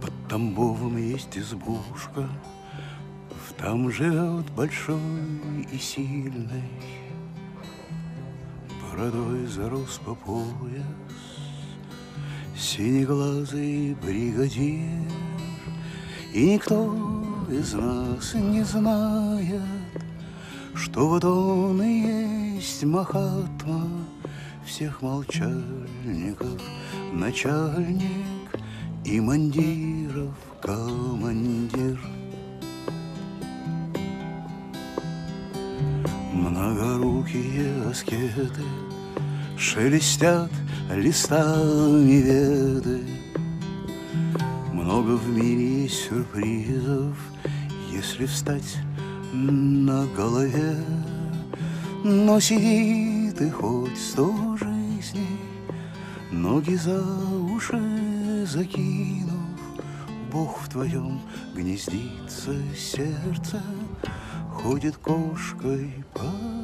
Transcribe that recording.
Под Тамбовом есть избушка, в Там живет большой и сильный, Бородой зарос по пояс, Синеглазый бригадир, И никто из нас не знает, Что вот он и есть Махатма Всех молчальников начальник И мандиров командир. Многорукие аскеты Шелестят листами веды Много в мире сюрпризов Если встать на голове Но сиди ты хоть сто жизней Ноги за уши закинув Бог в твоем гнездится сердце Ходит кошкой по.